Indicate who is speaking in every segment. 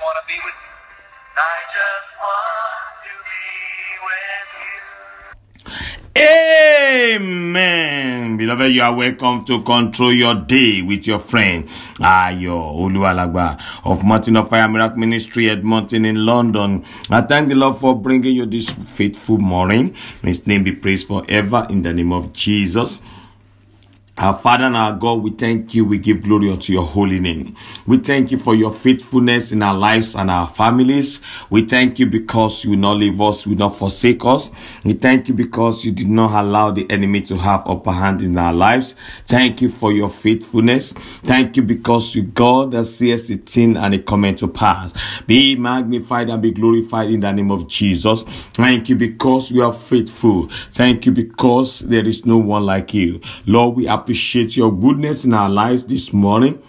Speaker 1: want to be with you. I just want to be with you.
Speaker 2: Amen. Beloved, you are welcome to control your day with your friend Ayo Oluwalagba of Mountain of Fire Miracle Ministry at Edmonton in London. I thank the Lord for bringing you this faithful morning. May His name be praised forever in the name of Jesus. Our Father and our God, we thank you. We give glory unto your holy name. We thank you for your faithfulness in our lives and our families. We thank you because you will not leave us, you will not forsake us. We thank you because you did not allow the enemy to have upper hand in our lives. Thank you for your faithfulness. Thank you because you God that sees it in and it coming to pass. Be magnified and be glorified in the name of Jesus. Thank you because you are faithful. Thank you because there is no one like you. Lord, we your goodness in our lives this morning.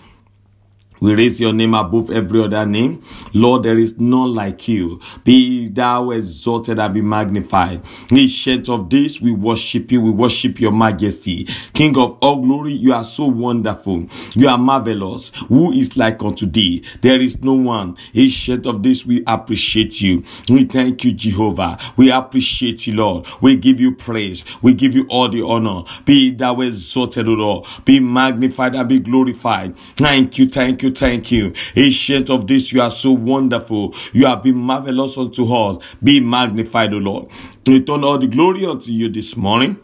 Speaker 2: We raise your name above every other name. Lord, there is none like you. Be thou exalted and be magnified. Ancient of days, we worship you. We worship your majesty. King of all glory, you are so wonderful. You are marvelous. Who is like unto thee? There is no one. Ancient of days, we appreciate you. We thank you, Jehovah. We appreciate you, Lord. We give you praise. We give you all the honor. Be thou exalted, O Lord. Be magnified and be glorified. Thank you, thank you, thank you. Ancient of days, you are so wonderful. You have been marvelous unto us. Be magnified, O Lord. Return all the glory unto you this morning.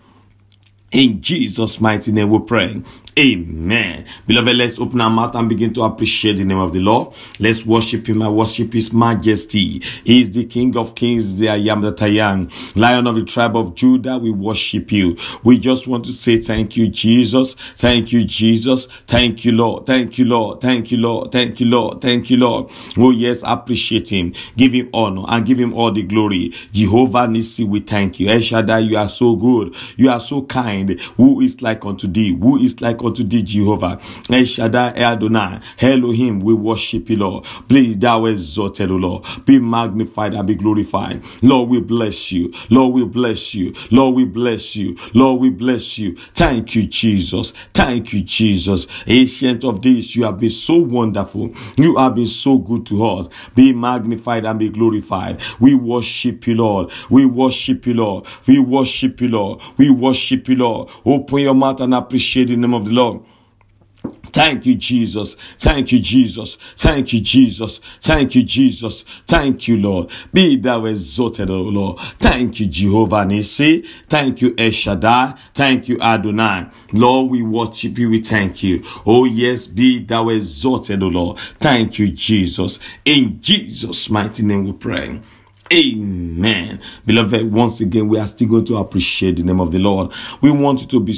Speaker 2: In Jesus' mighty name we pray. Amen. Beloved, let's open our mouth and begin to appreciate the name of the Lord. Let's worship Him and worship His majesty. He is the King of kings, the I am that I am. Lion of the tribe of Judah, we worship you. We just want to say thank you, Jesus. Thank you, Jesus. Thank you, Lord. Thank you, Lord. Thank you, Lord. Thank you, Lord. Thank you, Lord. Oh, yes, appreciate Him. Give Him honor and give Him all the glory. Jehovah Nissi, we thank you. El Shaddai, you are so good. You are so kind. Who is like unto thee? Who is like unto thee, Jehovah. El Shaddai, Adonai, Elohim, we worship you, Lord. Please, thou exalted, Lord. Be magnified and be glorified. Lord, we bless you. Lord, we bless you. Lord, we bless you. Lord, we bless you. Thank you, Jesus. Thank you, Jesus. Ancient of days, you have been so wonderful. You have been so good to us. Be magnified and be glorified. We worship you, Lord. We worship you, Lord. We worship you, Lord. We worship you, Lord. Open your mouth and appreciate the name of the Lord. Thank you, Jesus. Thank you, Jesus. Thank you, Jesus. Thank you, Jesus. Thank you, Lord. Be thou exalted, O Lord. Thank you, Jehovah Nissi. Thank you, El Shaddai. Thank you, Adonai. Lord, we worship you. We thank you. Oh, yes, be thou exalted, O Lord. Thank you, Jesus. In Jesus' mighty name we pray. Amen. Beloved, once again, we are still going to appreciate the name of the Lord. We want you to be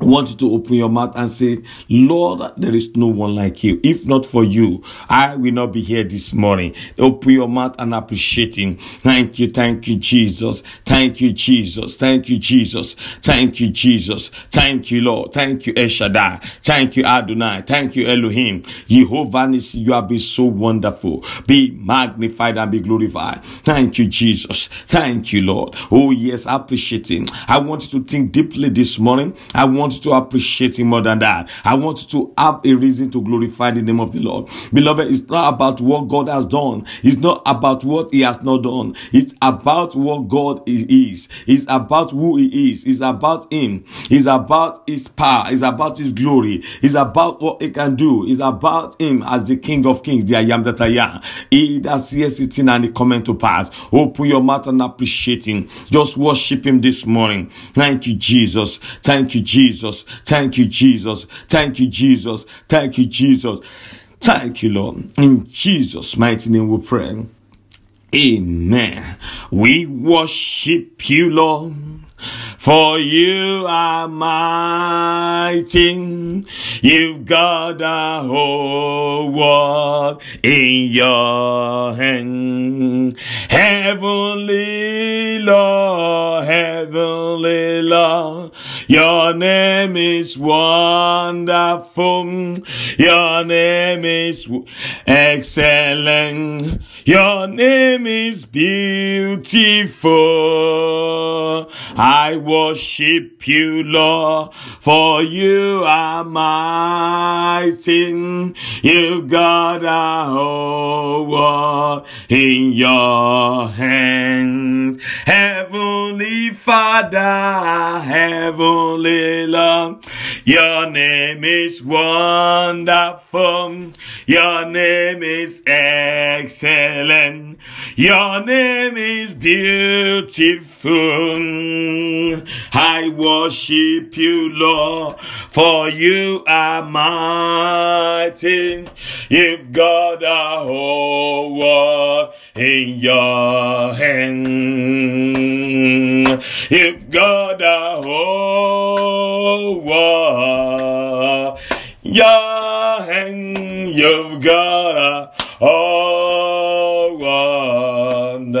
Speaker 2: Want you to open your mouth and say, Lord, there is no one like you. If not for you, I will not be here this morning. Open your mouth and appreciate him. Thank you, thank you, Jesus. Thank you, Jesus. Thank you, Jesus. Thank you, Jesus. Thank you, Lord. Thank you, El Shaddai. Thank you, Adonai. Thank you, Elohim. Jehovah Nissi, you have been so wonderful. Be magnified and be glorified. Thank you, Jesus. Thank you, Lord. Oh, yes, appreciate him. I want you to think deeply this morning. I want you to appreciate him more than that. I want to have a reason to glorify the name of the Lord. Beloved, it's not about what God has done. It's not about what he has not done. It's about what God is. It's about who he is. It's about him. It's about his power. It's about his glory. It's about what he can do. It's about him as the King of Kings, the I am that I am. He that sees it in and it coming to pass. Open your mouth and appreciate him. Just worship him this morning. Thank you, Jesus. Thank you, Jesus. Thank you, Jesus. Thank you, Jesus. Thank you, Jesus. Thank you, Lord. In Jesus' mighty name we pray. Amen. We worship you, Lord. For you are mighty. You've got the whole world in your hand. Heavenly Lord, heavenly Lord, Your name is wonderful. Your name is excellent. Your name is beautiful. I worship you, Lord, for you are mighty. You've got a whole world in your hands. Heavenly Father, Heavenly Lord, your name is wonderful. Your name is excellent. Your name is beautiful. I worship you, Lord, for you are mighty. You've got a whole world in your hand. You've got a whole world. Your hand, you've got a whole world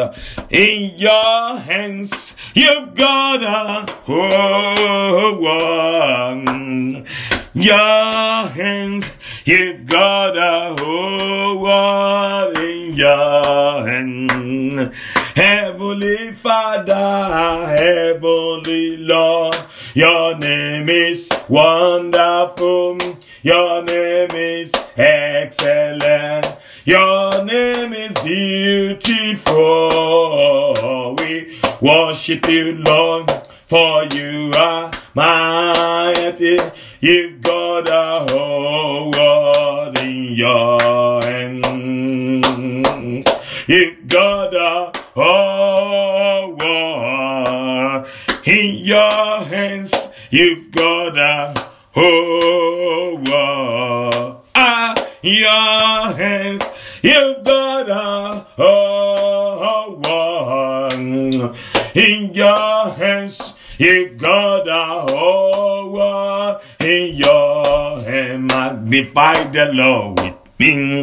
Speaker 2: in your hands. You've got a world. Your hands, you've got a whole world in your hand. Heavenly Father, Heavenly Lord, your name is wonderful. Your name is excellent. Your name is beautiful. We worship you, Lord, for you are mighty. You've got a whole world in your hand. You've got a whole world in your hands. You've got a whole world. Ah, your hands. You've got a whole world in your hands. You've got a world in your hand. Magnify the Lord with me.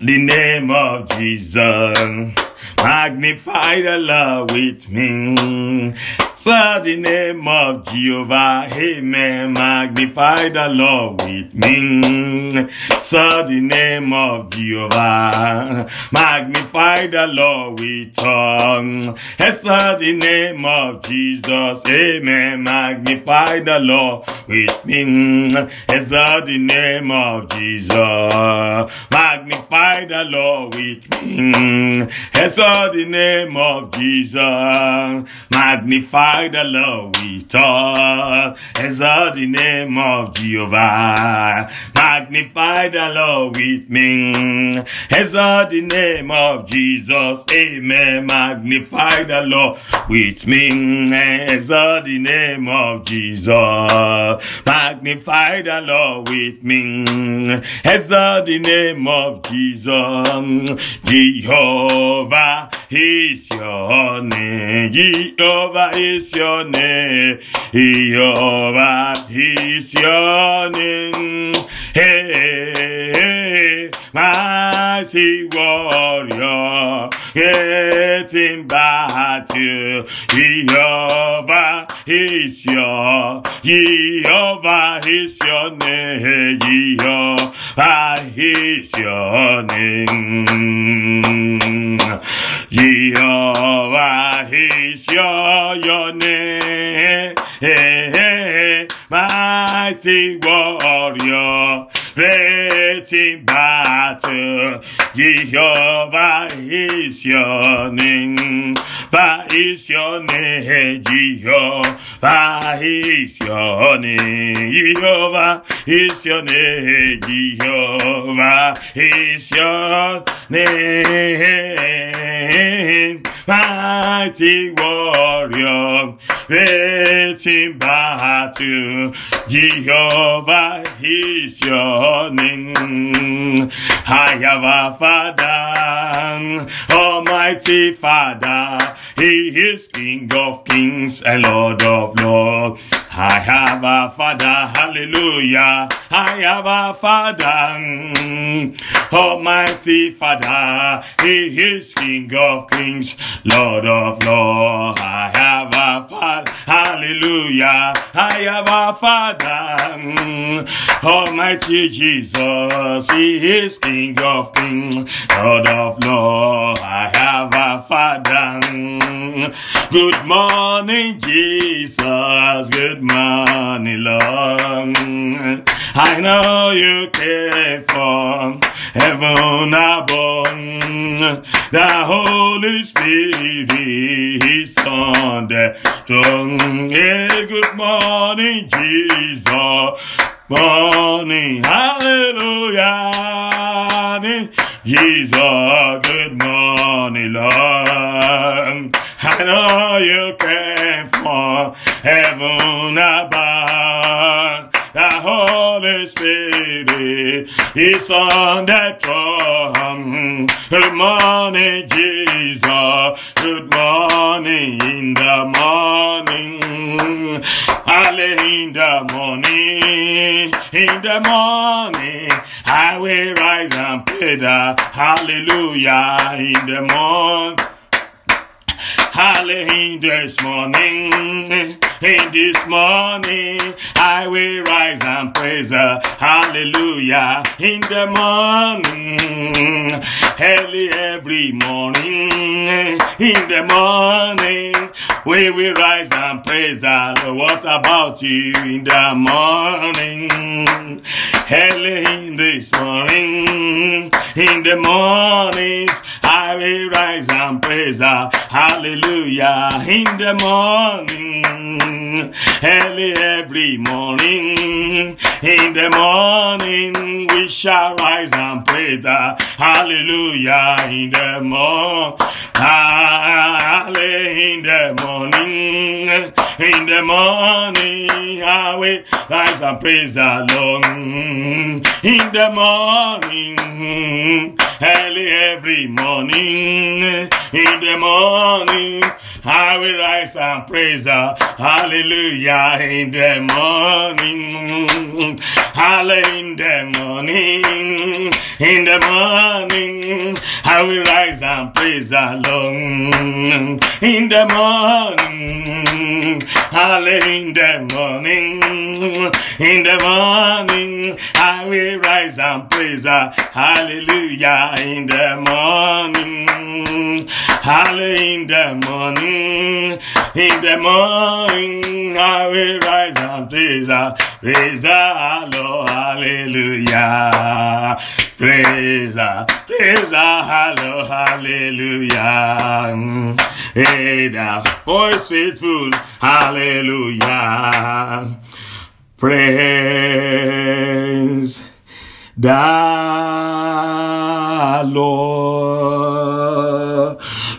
Speaker 2: The name of Jesus. Magnify the Lord with me. So the name of Jehovah, amen. Magnify the Lord with me. So the name of Jehovah, magnify the Lord with tongue. So the name of Jesus, amen. Magnify the Lord with me. So the name of Jesus, magnify the Lord with me. So the name of Jesus, magnify the Lord with us. Exalt the name of Jehovah. Magnify the Lord with me. Exalt the name of Jesus. Amen. Magnify the Lord with me. Exalt the name of Jesus. Magnify the Lord with me. Exalt the name of Jesus. Jehovah is your name. Jehovah is your name. Jehovah is your name. Hey, hey, mighty warrior, getting battle. Jehovah is your, Jehovah is your name. Jehovah is your name. Jehovah is your, your name. Mighty warrior, in battle. Jehovah is your name. Jehovah is your name. Jehovah is your name. Jehovah is your name. Jehovah is your name. Mighty warrior, in battle. Jehovah is your name. I have a father, Almighty Father. He is King of kings and Lord of lords. I have a father, hallelujah. I have a father, Almighty Father. He is King of kings, Lord of lords. I have a a father. Hallelujah. I have a father. Mm. Almighty Jesus. He is King of kings. Lord of lords. I have a father. Mm. Good morning, Jesus. Good morning, Lord. Mm. I know you came from heaven above. The Holy Spirit is on the throne. Hey, good morning, Jesus. Morning, hallelujah. Jesus, good morning, Lord. I know you came from heaven above. The Holy Spirit is on the throne. Good morning, Jesus. Good morning in the morning. Early in the morning, in the morning, I will rise and pray the hallelujah in the morning. Hallelujah this morning, in this morning, I will rise and praise her. Hallelujah in the morning, early every morning, in the morning, we will rise and praise her. What about you in the morning, early in this morning, in the mornings, I will rise and praise her. Hallelujah in the morning, early every morning. In the morning, we shall rise and praise the Hallelujah in the morning. In the morning, in the morning, I will rise and praise the Lord. In the morning, early every morning, in the morning, I will rise and praise her. Hallelujah in the morning. Hallelujah in the morning. In the morning, I will rise and praise the Lord. In the morning, hallelujah in the morning. In the morning, I will rise and praise her. Hallelujah in the morning. Hallelujah in the morning. In the morning, I will rise and praise her. Praise the Lord. Hallelujah. Praise her. Praise her. Hello. Hallelujah. Hey, the voice faithful. Hallelujah. Praise the Lord.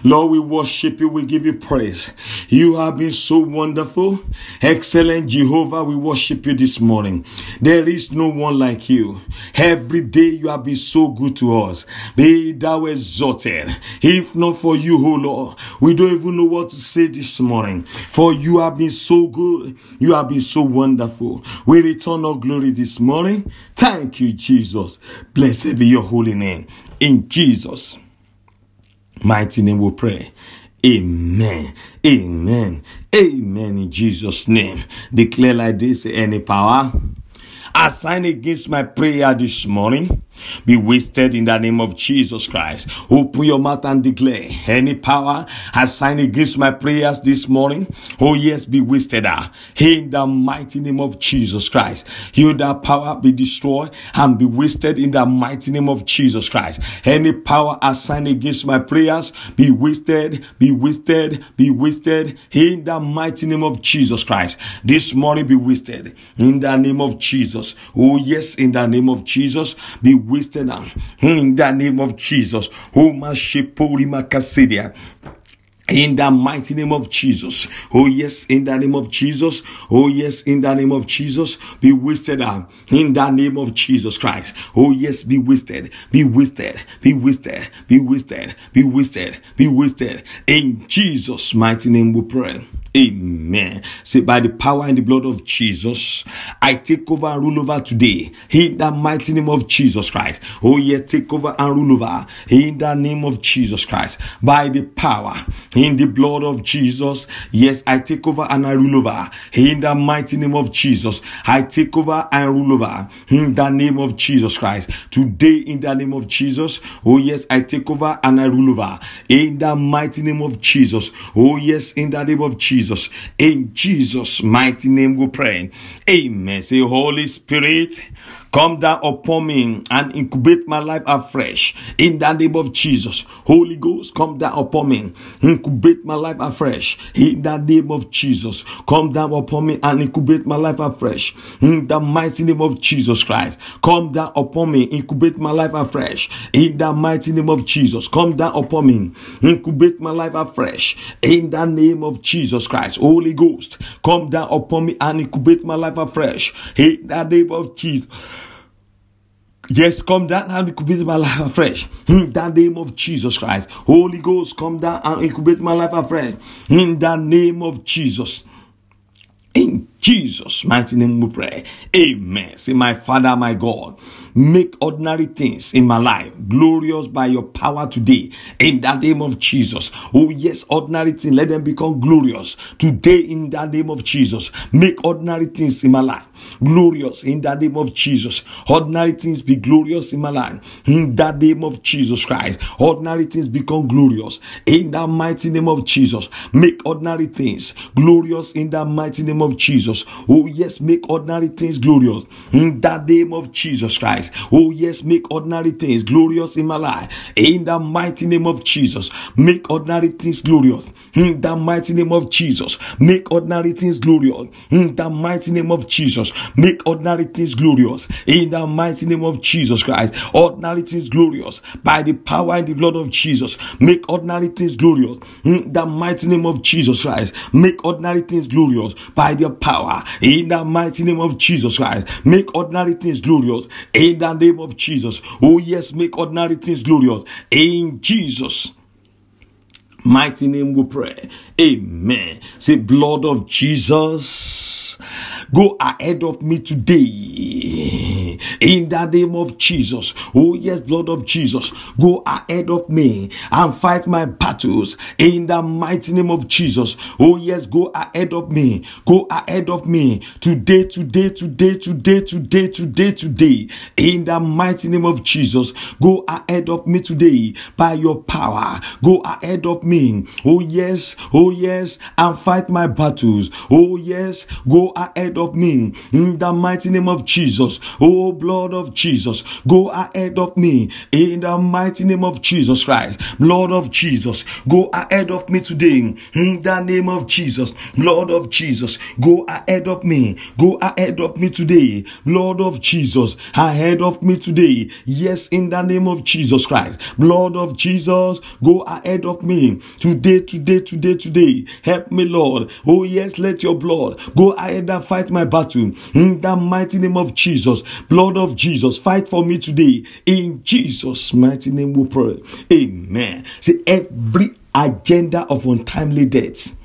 Speaker 2: Lord, we worship you. We give you praise. You have been so wonderful. Excellent Jehovah, we worship you this morning. There is no one like you. Every day you have been so good to us. Be thou exalted. If not for you, O Lord, we don't even know what to say this morning. For you have been so good. You have been so wonderful. We return our glory this morning. Thank you, Jesus. Blessed be your holy name. In Jesus' mighty name we pray. Amen. Amen. Amen. In Jesus' name. Declare like this any power assigned against my prayer this morning be wasted in the name of Jesus Christ. Open your mouth and declare any power assigned against my prayers this morning. Oh, yes, be wasted ah. in the mighty name of Jesus Christ. You that power be destroyed and be wasted in the mighty name of Jesus Christ. Any power assigned against my prayers be wasted, be wasted, be wasted in the mighty name of Jesus Christ. This morning be wasted in the name of Jesus. Oh, yes, in the name of Jesus, be wasted. In the name of Jesus. Oh, Mashipuri Makasidia. In the mighty name of Jesus. Oh, yes, in the name of Jesus. Oh, yes, in the name of Jesus. Be wasted out. In the name of Jesus Christ. Oh, yes, be wasted. Be wasted. Be wasted. Be wasted. Be wasted. Be wasted. In Jesus' mighty name we pray. Amen. Say, by the power and the blood of Jesus, I take over and rule over today. In the mighty name of Jesus Christ. Oh, yes, take over and rule over. In the name of Jesus Christ. By the power in the blood of Jesus. Yes, I take over and I rule over. In the mighty name of Jesus, I take over and rule over. In the name of Jesus Christ. Today, in the name of Jesus. Oh, yes, I take over and I rule over. In the mighty name of Jesus. Oh, yes, in the name of Jesus. Jesus. In Jesus' mighty name we pray. Amen. Say, Holy Spirit, Come down upon me and incubate my life afresh. In the name of Jesus. Holy Ghost, come down upon me. Incubate my life afresh. In the name of Jesus. Come down upon me and incubate my life afresh. In the mighty name of Jesus Christ. Come down upon me. Incubate my life afresh. In the mighty name of Jesus. Come down upon me. Incubate my life afresh. In the name of Jesus Christ. Holy Ghost, come down upon me and incubate my life afresh. In the name of Jesus. Yes, come down and incubate my life afresh. In the name of Jesus Christ. Holy Ghost, come down and incubate my life afresh. In the name of Jesus. In Jesus' mighty name we pray. Amen. Say, my Father, my God, make ordinary things in my life glorious by your power today. In the name of Jesus. Oh, yes, ordinary things, let them become glorious today in the name of Jesus. Make ordinary things in my life glorious in the name of Jesus. Ordinary things be glorious in my life in the name of Jesus Christ. Ordinary things become glorious in the mighty name of Jesus. Make ordinary things glorious in the mighty name of Jesus. Oh, yes, make ordinary things glorious in the name of Jesus Christ. Oh, yes, make ordinary things glorious in my life in the mighty name of Jesus. Make ordinary things glorious in the mighty name of Jesus. Make ordinary things glorious in the mighty name of Jesus. Make ordinary things glorious in the mighty name of Jesus Christ. Ordinary things glorious by the power and the blood of Jesus. Make ordinary things glorious in the mighty name of Jesus Christ. Make ordinary things glorious by the power in the mighty name of Jesus Christ. Make ordinary things glorious in the name of Jesus. Oh, yes, make ordinary things glorious in Jesus mighty name we pray. Amen. Say, blood of Jesus, go ahead of me today. In the name of Jesus. Oh, yes, blood of Jesus, go ahead of me and fight my battles. In the mighty name of Jesus. Oh, yes, go ahead of me. Go ahead of me today, today, today, today, today, today, today. In the mighty name of Jesus. Go ahead of me today by your power. Go ahead of me. Oh, yes, oh, yes, and fight my battles. Oh, yes, go ahead of me in the mighty name of Jesus. Oh, blood of Jesus, go ahead of me in the mighty name of Jesus Christ. Lord of Jesus, go ahead of me today in the name of Jesus. Lord of Jesus, go ahead of me. Go ahead of me today. Lord of Jesus, ahead of me today. Yes, in the name of Jesus Christ. Lord of Jesus, go ahead of me today, today, today, today. Help me, Lord. Oh, yes, let your blood go ahead and fight my battle in the mighty name of Jesus. Blood of Jesus, fight for me today. In Jesus' mighty name we pray. Amen. See, every agenda of untimely death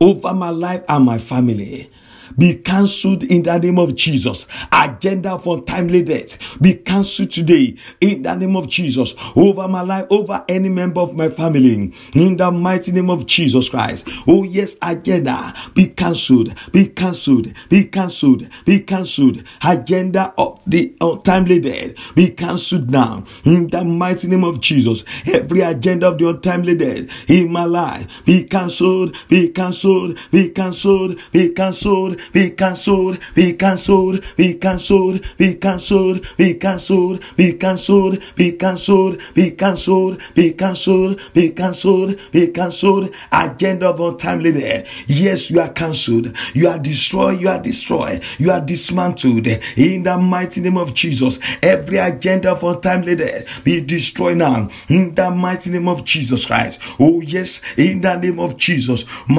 Speaker 2: over my life and my family be cancelled in the name of Jesus. Agenda for timely death. Be cancelled today in the name of Jesus. Over my life, over any member of my family. In the mighty name of Jesus Christ. Oh, yes, agenda. Be cancelled, be cancelled, be cancelled, be cancelled. Agenda of the untimely death. Be cancelled now. In the mighty name of Jesus. Every agenda of the untimely death in my life. Be cancelled, be cancelled, be cancelled, be cancelled, be cancelled, be cancelled, be cancelled, be cancelled, be cancelled, be cancelled, be cancelled, be cancelled, be cancelled, be cancelled, be cancelled. Agenda of untimely death. Yes, you are cancelled. You are destroyed. You are destroyed. You are dismantled. In the mighty name of Jesus, every agenda of untimely death be destroyed now. In the mighty name of Jesus Christ. Oh yes, in the name of Jesus. In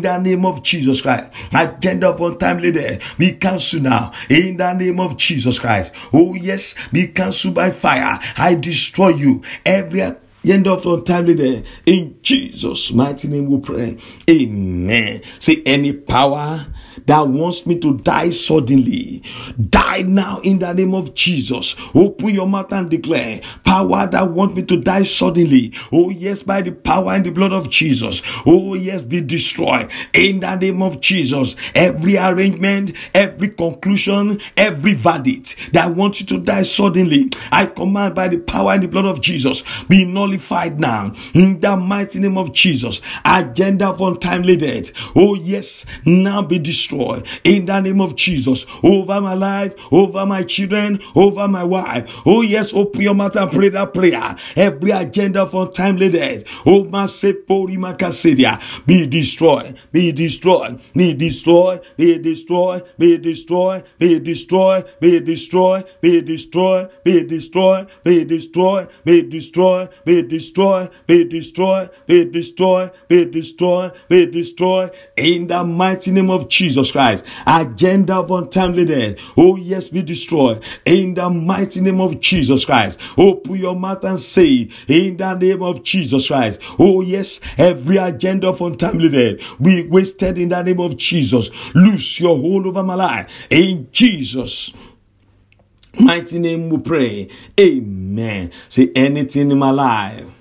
Speaker 2: the name of Jesus Christ. Agenda of untimely death be cancelled now. In the name of Jesus Christ. Oh yes, be cancelled by fire. I destroy you. Every agenda of untimely death. In Jesus' mighty name we pray. Amen. Say any power that wants me to die suddenly, die now in the name of Jesus. Open your mouth and declare power that wants me to die suddenly. Oh, yes, by the power and the blood of Jesus. Oh, yes, be destroyed in the name of Jesus. Every arrangement, every conclusion, every verdict that wants you to die suddenly, I command by the power and the blood of Jesus be nullified now in the mighty name of Jesus. Agenda of untimely death. Oh, yes, now be destroyed in the name of Jesus over my life, over my children, over my wife. Oh, yes, open your mouth and pray that prayer. Every agenda of untimely death, oh, my be destroyed, be destroyed, be destroyed, be destroyed, be destroyed, be destroyed, be destroyed, be destroyed, be destroyed, be destroyed, be destroyed, be destroyed, be destroyed, be destroyed, be destroyed, be destroyed in the mighty name of Jesus Christ. Agenda of untimely death. Oh, yes, be destroyed in the mighty name of Jesus Christ. Open your mouth and say in the name of Jesus Christ. Oh, yes, every agenda of untimely death be wasted in the name of Jesus. Loose your hold over my life in Jesus mighty name we pray. Amen. Say anything in my life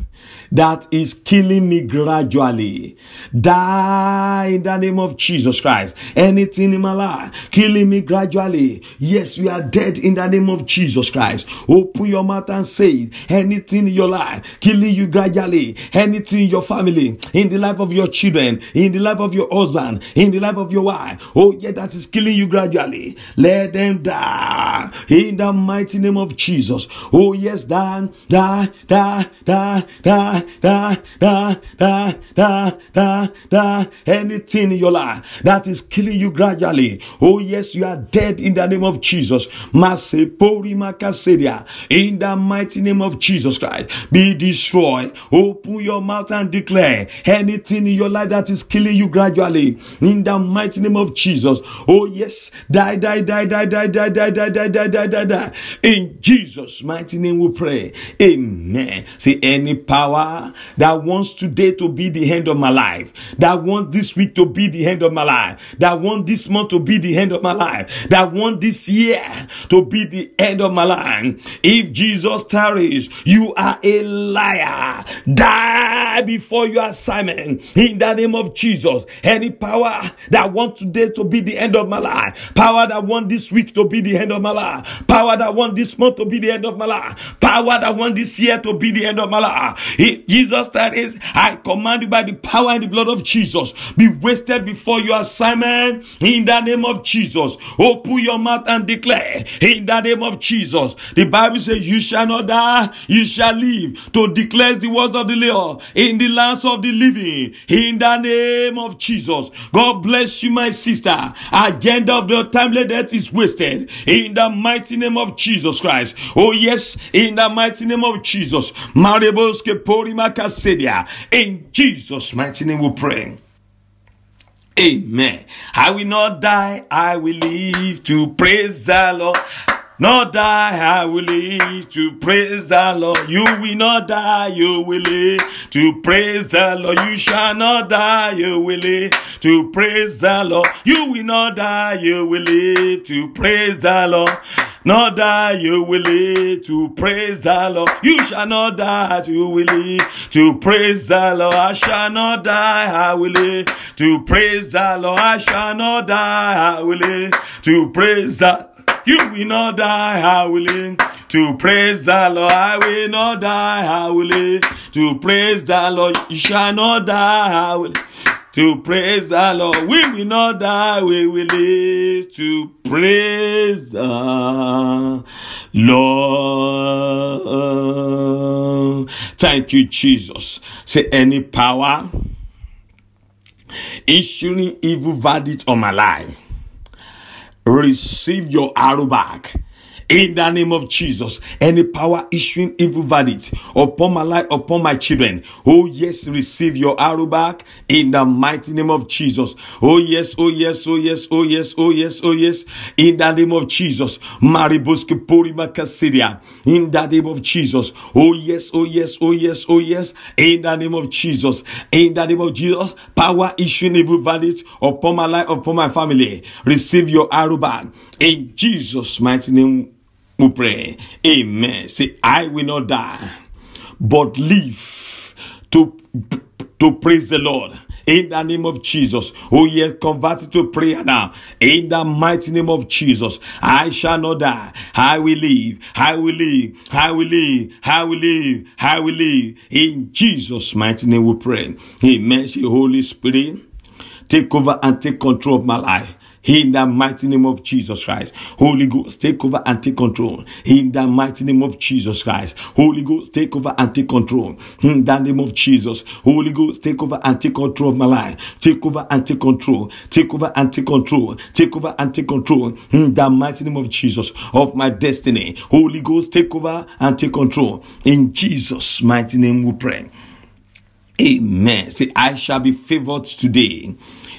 Speaker 2: that is killing me gradually. Die in the name of Jesus Christ. Anything in my life killing me gradually. Yes, you are dead in the name of Jesus Christ. Open your mouth and say anything in your life killing you gradually. Anything in your family, in the life of your children, in the life of your husband, in the life of your wife. Oh, yeah, that is killing you gradually. Let them die in the mighty name of Jesus. Oh, yes, die, die, die, die, die, die, die, die, die, die, die. Anything in your life that is killing you gradually. Oh, yes, you are dead in the name of Jesus. Masepori makaseria. In the mighty name of Jesus Christ. Be destroyed. Open your mouth and declare anything in your life that is killing you gradually. In the mighty name of Jesus. Oh, yes. Die, die, die, die, die, die, die, die, die, die, die, die, die. In Jesus' mighty name we pray. Amen. See any power that wants today to be the end of my life, that wants this week to be the end of my life, that wants this month to be the end of my life, that wants this year to be the end of my life. If Jesus tarries, you are a liar. Die before your assignment in the name of Jesus. Any power that wants today to be the end of my life, power that wants this week to be the end of my life, power that wants this month to be the end of my life, power that wants this year to be the end of my life. Jesus that is, I command you by the power and the blood of Jesus, be wasted before your assignment in the name of Jesus. Open your mouth and declare in the name of Jesus. The Bible says, You shall not die, you shall live to declare the words of the Lord in the lands of the living in the name of Jesus. God bless you, my sister. Agenda of the timely death is wasted in the mighty name of Jesus Christ. Oh, yes, in the mighty name of Jesus. Kasedia. In Jesus' mighty name we pray. Amen. I will not die, I will live to praise the Lord. Not die, I will live to praise the Lord. You will not die, you will live to praise the Lord. You shall not die, you will live to praise the Lord. You will not die, you will live to praise the Lord. Not die, you will live to praise the Lord. You shall not die, you will live to praise the Lord. I shall not die, I will live to praise the Lord. I shall not die, I will live to praise the you will not die, I will live to praise the Lord. I will not die, I will live to praise the Lord. You shall not die, I will to praise the Lord. We will not die, we will live to praise the Lord. Thank you, Jesus. Say any power issuing evil verdict on my life receive your arrow back In the name of Jesus, any power issuing evil verdict upon my life, upon my children. Oh, yes, receive your arrow back in the mighty name of Jesus. Oh, yes, oh, yes, oh, yes, oh, yes, oh, yes, oh, yes. In the name of Jesus. Maribuski Porima Kasidia. In the name of Jesus. Oh, yes, oh, yes, oh, yes, oh, yes. In the name of Jesus. In the name of Jesus. Power issuing evil verdict upon my life, upon my family. Receive your arrow back. In Jesus' mighty name we pray. Amen. Say, I will not die, but live to, to praise the Lord. In the name of Jesus. Oh, yes, convert it to prayer now. In the mighty name of Jesus. I shall not die. I will live. I will live. I will live. I will live. I will live. In Jesus' mighty name we pray. Amen. Say, Holy Spirit, take over and take control of my life. In the mighty name of Jesus Christ. Holy Ghost, take over and take control. In the mighty name of Jesus Christ. Holy Ghost, take over and take control. In the name of Jesus. Holy Ghost, take over and take control of my life. Take over and take control. Take over and take control. Take over and take control. In the mighty name of Jesus. Of my destiny. Holy Ghost, take over and take control. In Jesus' mighty name we pray. Amen. Say, I shall be favored today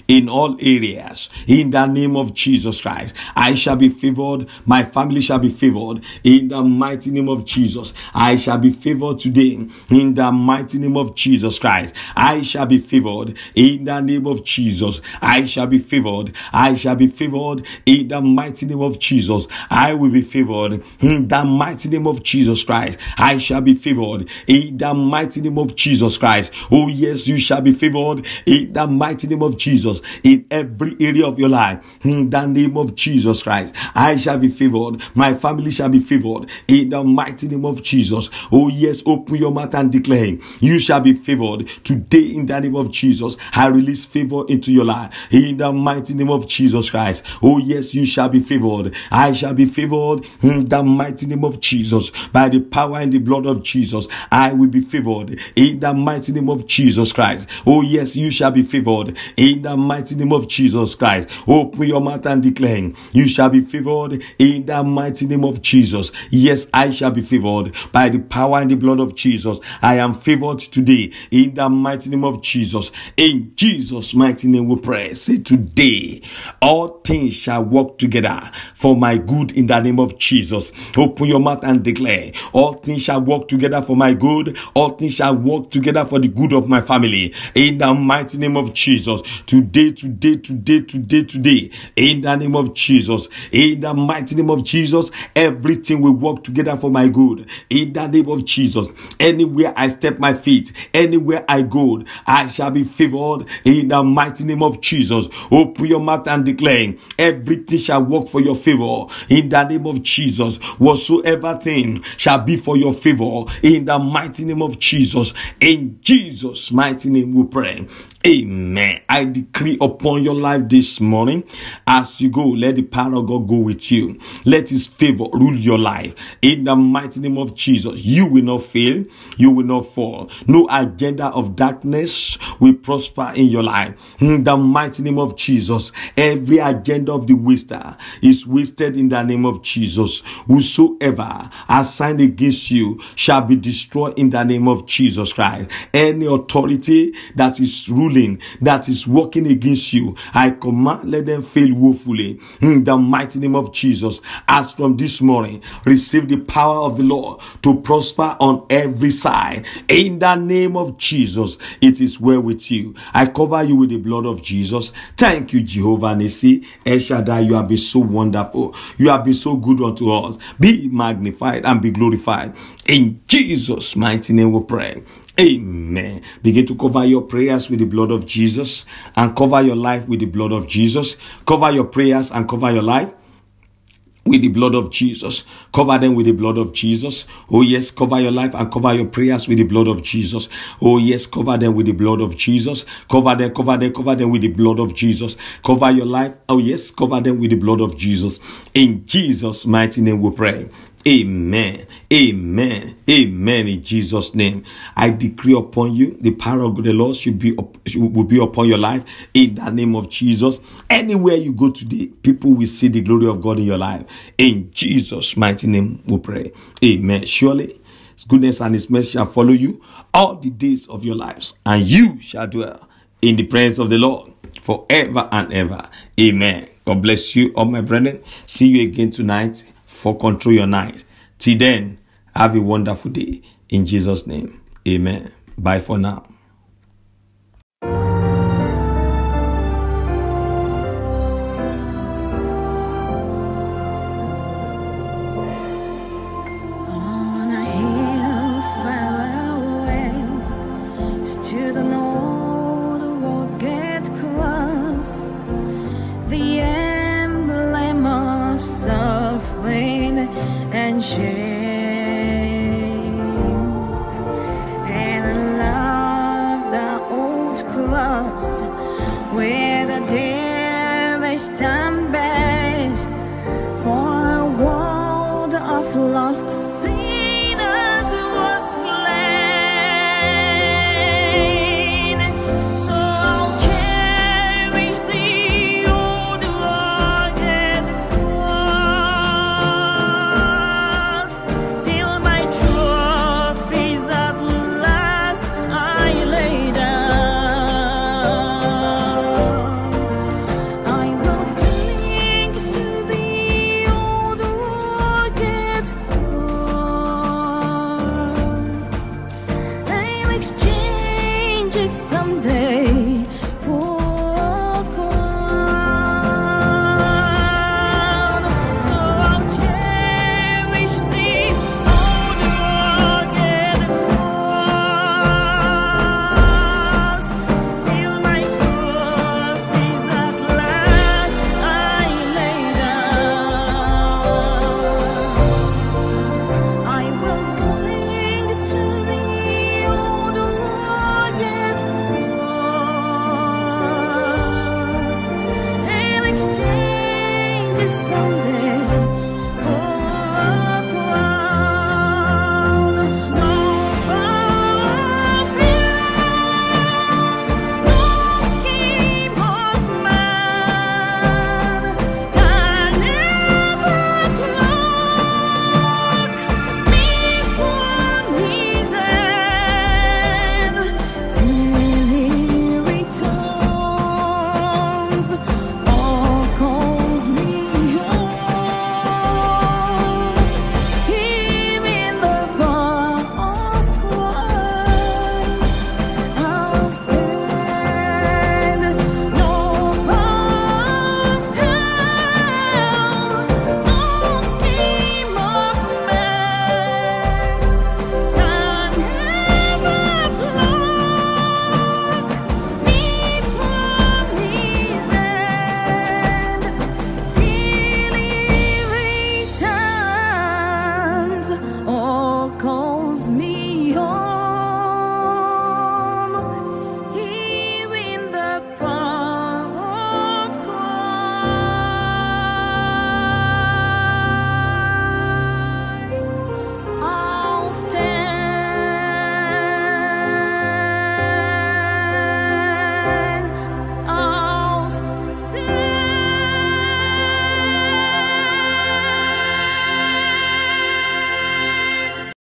Speaker 2: in all areas. In the name of Jesus Christ, I shall be favored. My family shall be favored. In the mighty name of Jesus, I shall be favored today. In the mighty name of Jesus Christ, I shall be favored. In the name of Jesus, I shall be favored. I shall be favored. In the mighty name of Jesus, I will be favored. In the mighty name of Jesus Christ, I shall be favored. In the mighty name of Jesus Christ, oh yes, you shall be favored. In the mighty name of Jesus in every area of your life. In the name of Jesus Christ, I shall be favored. My family shall be favored. In the mighty name of Jesus. Oh, yes, open your mouth and declare, You shall be favored today in the name of Jesus. I release favor into your life. In the mighty name of Jesus Christ. Oh, yes, you shall be favored. I shall be favored in the mighty name of Jesus. By the power and the blood of Jesus, I will be favored in the mighty name of Jesus Christ. Oh, yes, you shall be favored in the mighty name of Jesus Christ. Open your mouth and declare, You shall be favored in the mighty name of Jesus. Yes, I shall be favored by the power and the blood of Jesus. I am favored today in the mighty name of Jesus. In Jesus' mighty name we pray. Say today, all things shall work together for my good in the name of Jesus. Open your mouth and declare, All things shall work together for my good. All things shall work together for the good of my family. In the mighty name of Jesus. Today, today, today, today, today. In the name of Jesus. In the mighty name of Jesus, everything will work together for my good. In the name of Jesus. Anywhere I step my feet, anywhere I go, I shall be favored in the mighty name of Jesus. Open your mouth and declare, everything shall work for your favor. In the name of Jesus, whatsoever thing shall be for your favor. In the mighty name of Jesus. In Jesus' mighty name we pray. Amen. I decree upon your life this morning as you go, let the power of God go with you. Let his favor rule your life. In the mighty name of Jesus, you will not fail, you will not fall. No agenda of darkness will prosper in your life. In the mighty name of Jesus, every agenda of the waster is wasted in the name of Jesus. Whosoever assigned against you shall be destroyed in the name of Jesus Christ. Any authority that is ruling that is working against you, I command let them fail woefully in the mighty name of Jesus. As from this morning, receive the power of the Lord to prosper on every side. In the name of Jesus, it is well with you. I cover you with the blood of Jesus. Thank you, Jehovah Nissi. El Shaddai, you have been so wonderful. You have been so good unto us. Be magnified and be glorified. In Jesus' mighty name we pray. Amen. Begin to cover your prayers with the blood of Jesus and cover your life with the blood of Jesus. Cover your prayers and cover your life with the blood of Jesus. Cover them with the blood of Jesus. Oh, yes, cover your life and cover your prayers with the blood of Jesus. Oh, yes, cover them with the blood of Jesus. Cover them, cover them, cover them with the blood of Jesus. Cover your life. Oh, yes, cover them with the blood of Jesus. In Jesus' mighty name we pray. Amen. Amen. Amen. In Jesus' name, I decree upon you the power of the Lord should be up, will be upon your life in the name of Jesus. Anywhere you go today, people will see the glory of God in your life. In Jesus' mighty name, we pray. Amen. Surely, His goodness and His mercy shall follow you all the days of your lives, and you shall dwell in the presence of the Lord forever and ever. Amen. God bless you, all my brethren. See you again tonight for Control Your Night. Till then, have a wonderful day. In Jesus' name, amen. Bye for now.
Speaker 3: And